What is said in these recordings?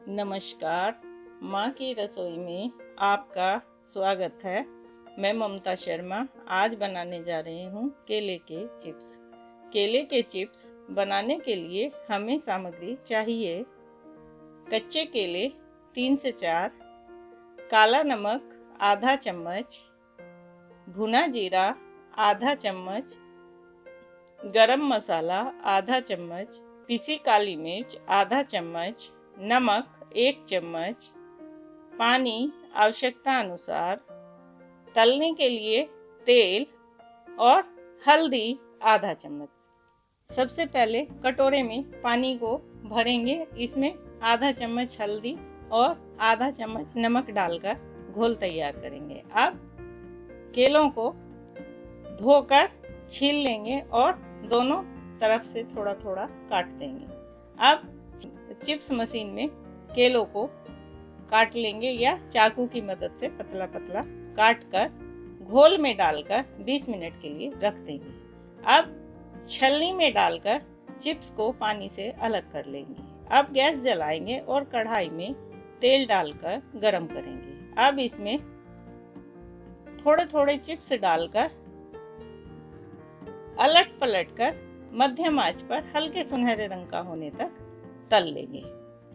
नमस्कार, माँ की रसोई में आपका स्वागत है। मैं ममता शर्मा आज बनाने जा रही हूँ केले के चिप्स। केले के चिप्स बनाने के लिए हमें सामग्री चाहिए। कच्चे केले तीन से चार, काला नमक आधा चम्मच, भुना जीरा आधा चम्मच, गरम मसाला आधा चम्मच, पिसी काली मिर्च आधा चम्मच नमक एक चम्मच, पानी आवश्यकता अनुसार तलने के लिए तेल और हल्दी आधा चम्मच। सबसे पहले कटोरे में पानी को भरेंगे। इसमें आधा चम्मच हल्दी और आधा चम्मच नमक डालकर घोल तैयार करेंगे। अब केलों को धोकर छील लेंगे और दोनों तरफ़ से थोड़ा थोड़ा काट देंगे। अब चिप्स मशीन में केलों को काट लेंगे या चाकू की मदद से पतला पतला काट कर घोल में डालकर 20 मिनट के लिए रख देंगे। अब छलनी में डालकर चिप्स को पानी से अलग कर लेंगे। अब गैस जलाएँगे और कढ़ाई में तेल डालकर गरम करेंगे। अब इसमें थोड़े थोड़े चिप्स डालकर अलट पलट कर मध्यम आँच पर हल्के सुनहरे रंग का होने तक तल लेंगे।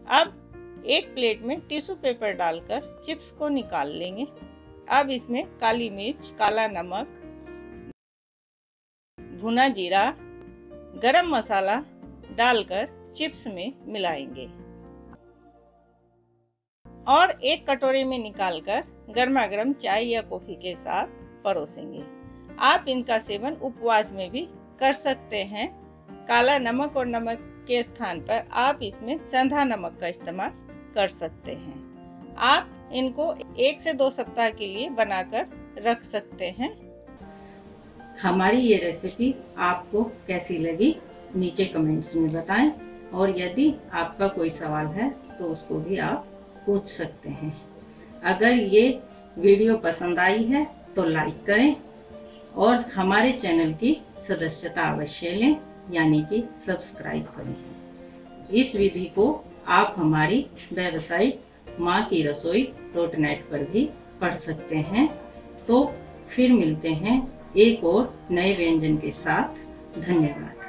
अब एक प्लेट में टिश्यू पेपर डालकर चिप्स को निकाल लेंगे। अब इसमें काली मिर्च, काला नमक, भुना जीरा, गरम मसाला डालकर चिप्स में मिलाएँगे। और एक कटोरे में निकालकर गर्मा गर्म चाय या कॉफ़ी के साथ परोसेंगे। आप इनका सेवन उपवास में भी कर सकते हैं। काला नमक और नमक के स्थान पर आप इसमें संधा नमक का इस्तेमाल कर सकते हैं। आप इनको एक से दो सप्ताह के लिए बनाकर रख सकते हैं। हमारी ये रेसिपी आपको कैसी लगी, नीचे कमेंट्स में बताएँ और यदि आपका कोई सवाल है तो उसको भी आप पूछ सकते हैं। अगर ये वीडियो पसंद आई है तो लाइक करें और हमारे चैनल की सदस्यता अवश्य लें। यानी कि सब्सक्राइब करें। इस विधि को आप हमारी वेबसाइट माँ की रसोई डॉट नेट पर भी पढ़ सकते हैं। तो फिर मिलते हैं एक और नए व्यंजन के साथ। धन्यवाद।